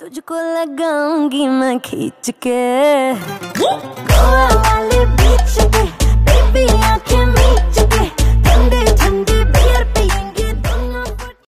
तुझको लगाऊँगी मैं खींच के। गोवा